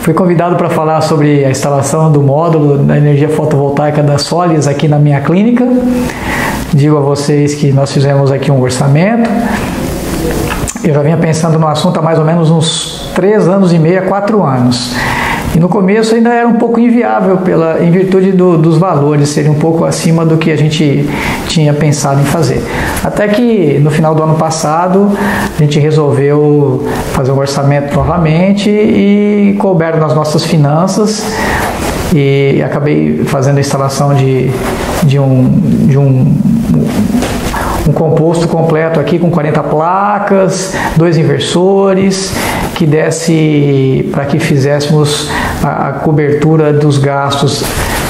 Fui convidado para falar sobre a instalação do módulo da energia fotovoltaica da Solis aqui na minha clínica. Digo a vocês que nós fizemos aqui um orçamento. Eu já vinha pensando no assunto há mais ou menos uns três anos e meio, quatro anos. E no começo ainda era um pouco inviável, pela, em virtude do, dos valores serem um pouco acima do que a gente tinha pensado em fazer. Até que no final do ano passado a gente resolveu fazer um orçamento novamente e couberam nas nossas finanças e acabei fazendo a instalação de, de, um, de um um composto completo aqui com 40 placas, dois inversores, que desse para que fizéssemos a, a cobertura dos gastos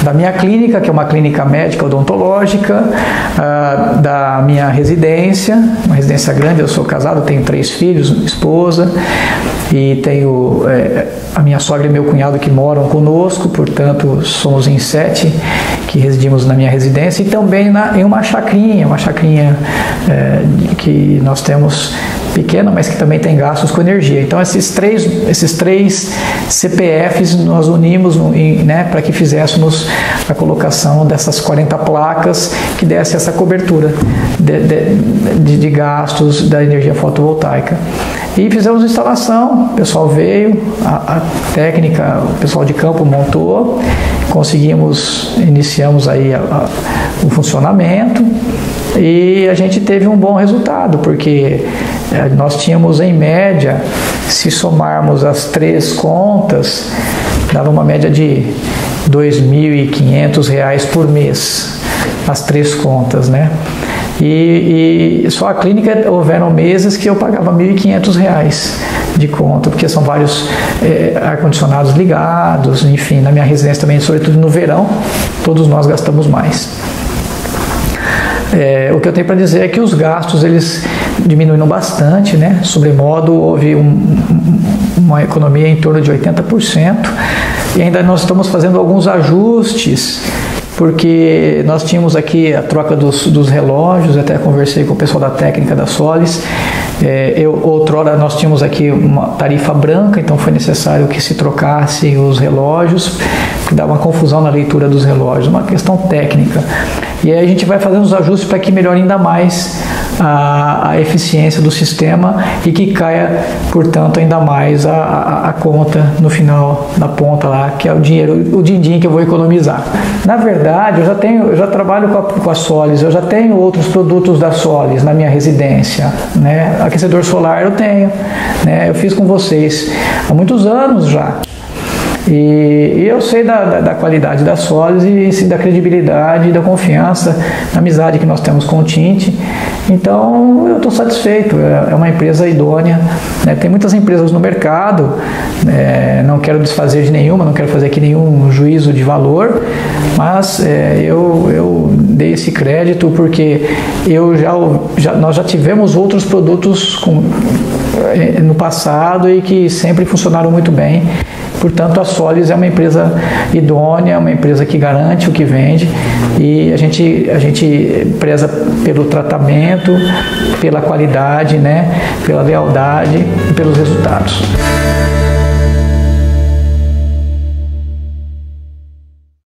da minha clínica, que é uma clínica médica odontológica, uh, da minha residência, uma residência grande, eu sou casado, tenho três filhos, esposa, e tenho é, a minha sogra e meu cunhado que moram conosco, portanto somos em sete que residimos na minha residência e também na, em uma chacrinha, uma chacrinha é, que nós temos pequena, mas que também tem gastos com energia. Então esses três, esses três CPFs nós unimos né, para que fizéssemos a colocação dessas 40 placas que desse essa cobertura de, de, de gastos da energia fotovoltaica. E fizemos a instalação, o pessoal veio, a, a, técnica, o pessoal de campo montou, conseguimos, iniciamos aí a, a, o funcionamento e a gente teve um bom resultado, porque é, nós tínhamos em média, se somarmos as três contas, dava uma média de R$ 2.500 por mês, as três contas, né? E, e, só a clínica houveram meses que eu pagava R$ 1.500 de conta, porque são vários é, ar-condicionados ligados, enfim, na minha residência também, sobretudo no verão, todos nós gastamos mais. É, o que eu tenho para dizer é que os gastos eles diminuíram bastante, né? Sobremodo, houve um, uma economia em torno de 80%, e ainda nós estamos fazendo alguns ajustes porque nós tínhamos aqui a troca dos, dos relógios, até conversei com o pessoal da técnica da Solis. É, eu, outrora nós tínhamos aqui uma tarifa branca, então foi necessário que se trocassem os relógios, que dava uma confusão na leitura dos relógios, uma questão técnica. E aí a gente vai fazendo os ajustes para que melhore ainda mais a, a, eficiência do sistema e que caia, portanto, ainda mais a, a, a, conta no final, na ponta lá, que é o dinheiro, o din-din que eu vou economizar. Na verdade, eu já tenho, eu já trabalho com a, com a Solis, eu já tenho outros produtos da Solis na minha residência, né? Aquecedor solar eu tenho, né? Eu fiz com vocês há muitos anos já. E, e eu sei da, da, da, qualidade da Solis e da credibilidade, da confiança, da amizade que nós temos com o Tinte. Então eu estou satisfeito, é, é uma empresa idônea. Né? Tem muitas empresas no mercado, é, não quero desfazer de nenhuma, não quero fazer aqui nenhum juízo de valor, mas é, eu, eu dei esse crédito porque eu já, já, nós já tivemos outros produtos com, é, no passado e que sempre funcionaram muito bem. Portanto, a Solis é uma empresa idônea, uma empresa que garante o que vende e a gente, a gente preza pelo tratamento, pela qualidade, né, pela lealdade e pelos resultados.